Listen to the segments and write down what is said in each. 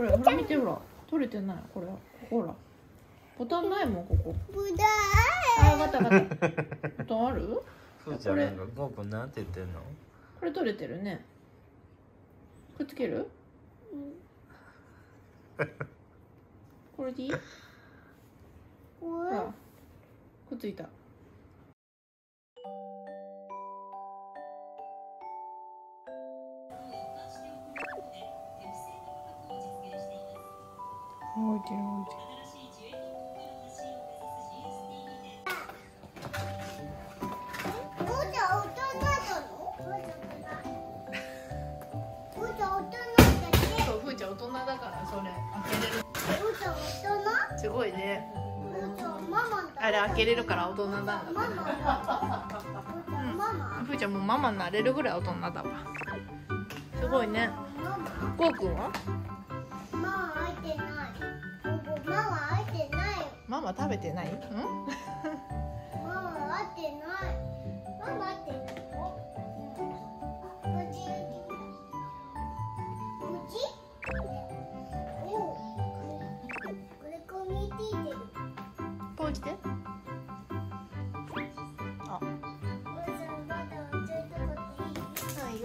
これほら見てほら。取れてない。これここほら。ボタンないもんここ。あ分かった分かった。ボタンある？ふーちゃんなんかゴーくんなんて言ってんの？これ取れてるね。くっつける？これでいい。ほら。くっついた開けれるおじゃ大すごいね。あれ開けれるから大人な。ん。だふーちゃんもうママになれるぐらい大人だわ。すごいね。こうくんは？ママ開いてない。ここママ開いてない。ママ食べてない？ん？ママ開いてない。ママ開いてないよ。こっちこっちおこれこれ見て。あ。ないよ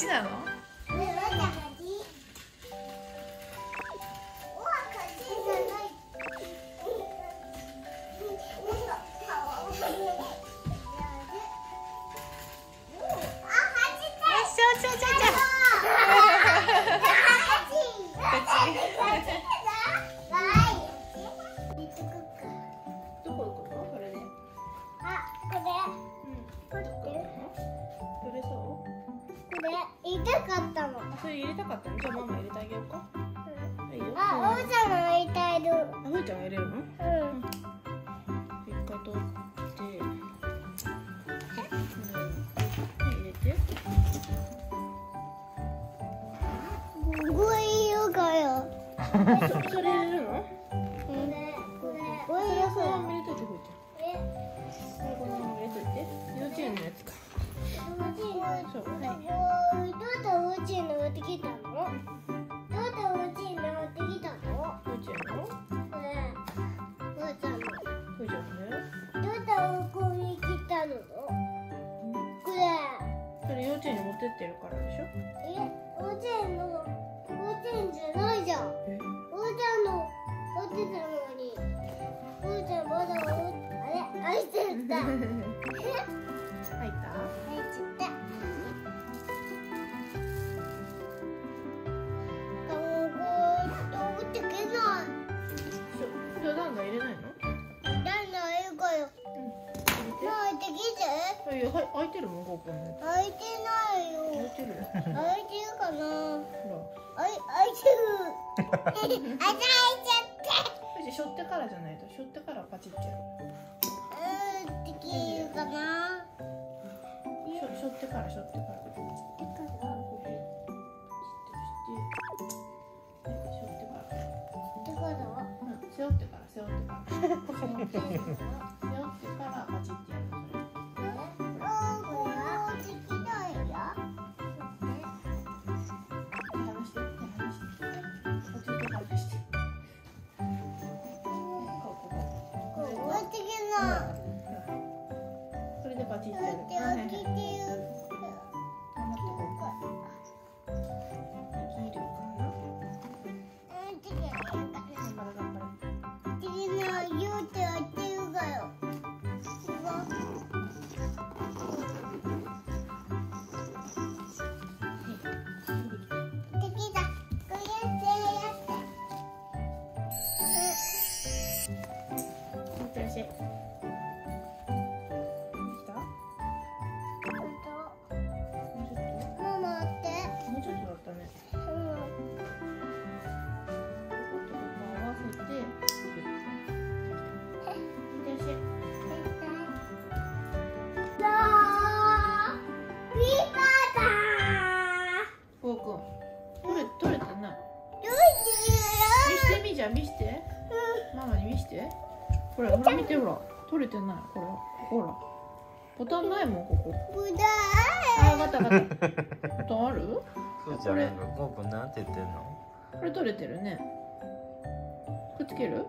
ちなの？そうそうそれ入れたかったのじゃあママ入れてあげようか。はいよあ、おうちゃんも痛いる。あふーちゃんが入れるの？うん。一回取ってはいはい入れてすごいよかよ。そそれ入れるのこれ、入れといてふーちえ、ゃん。このまま入れといて。幼稚園のやつか。そう。はいれ幼稚園に持ってってるからでしょ？え、うちの、うちじゃないじゃん。うえーちゃんの持ってたのに、うーちゃんまだうあれ、愛して た？入ったいやはい開いてるもんここね。開いてないよ。開いてる。開いてるかな？ほ開い開いてる。あ開いちゃらじゃしょってからじゃないと。しょってからパチってやる。うんできるかな？しょしょってからしょってから。しょってから背負ってから背負ってからほらほら見てほら取れてない。ほらほら。ボタンないもんここ。あわかったわかった。ボタンある？ふーちゃんなんかこうくんなんて言ってんの？これ取れてるね。くっつける？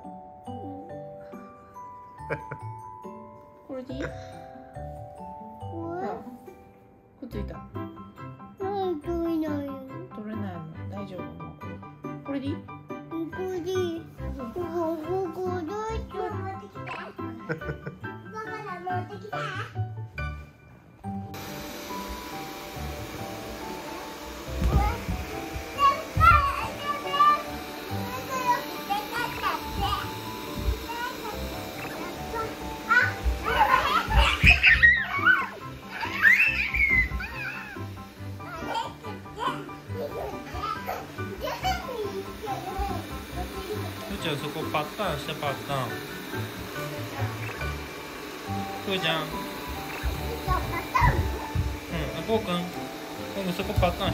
これでいい？ほらくっついた。取れないの大丈夫これこれでいい。ふ Ha ha ha.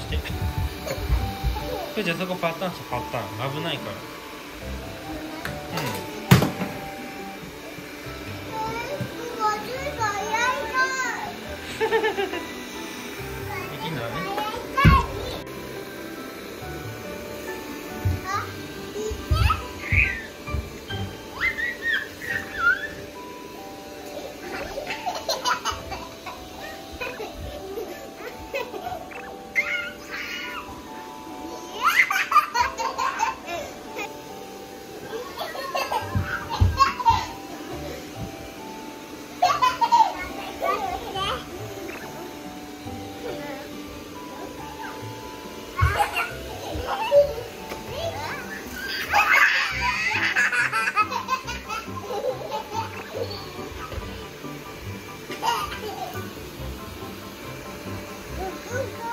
して。ふーちゃんそこパッタンしてパッタン。危ないから。うん。でき Oh.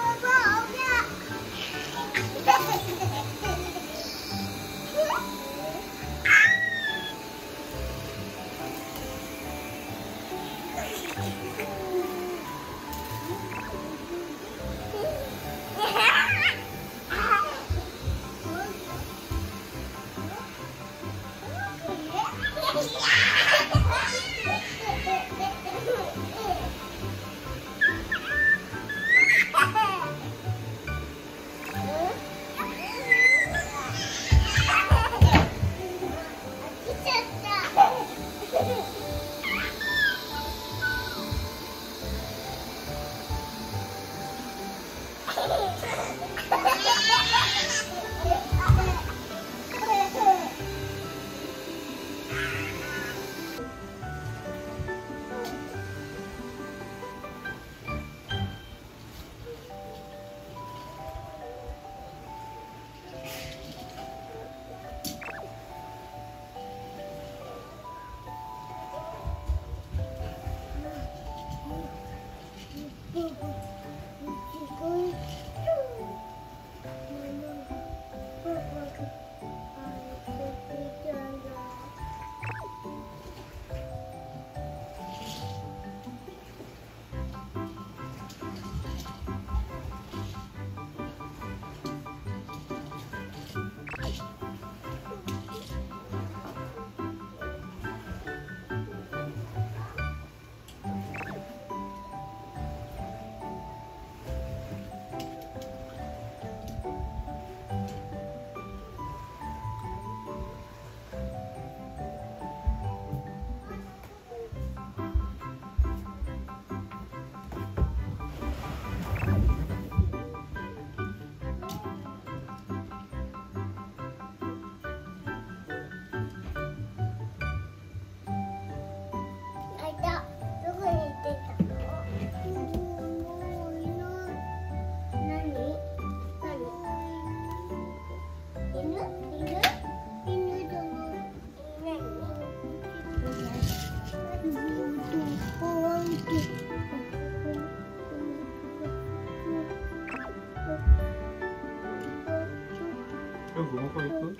こ行く？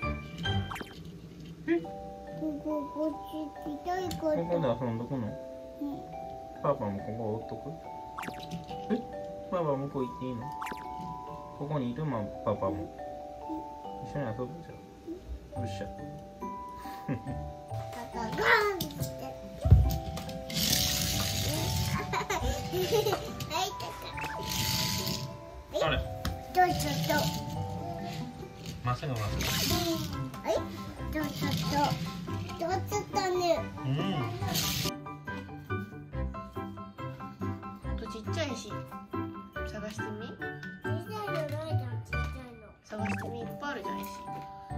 こここっちひどいこことこで遊んどくの？パパもここおっとく？え？パパ向こう行っていいの？ここにいるまパパも。一緒に遊ぶじゃん。よっしゃ。ガガガンっ あれ？どううぞまっすぐまっすはいどうぞどうどうぞだね。ぐうん。ほんとちっちゃいし探してみ？小さいのないじゃん小さいの。探してみ？いっぱいあるじゃん石。入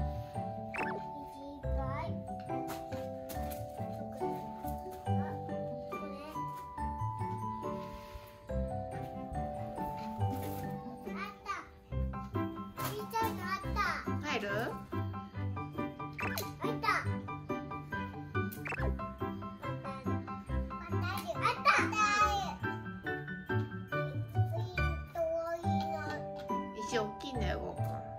一応大きいんだよゴーくん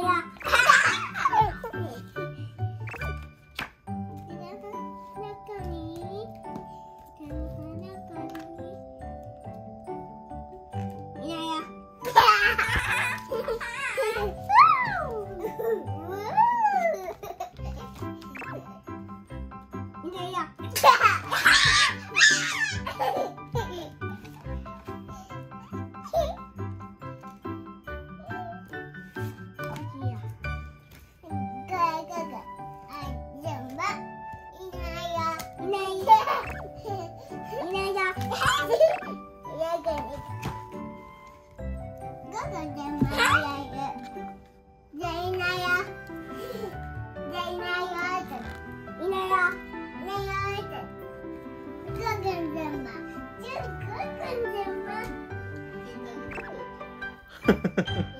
いじゃあゴゴでも。